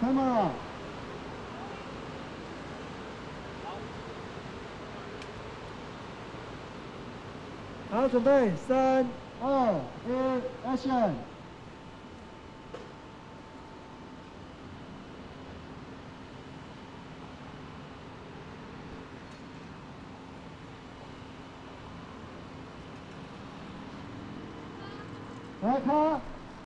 camera。好，准备，三、二、一，Action！来，开。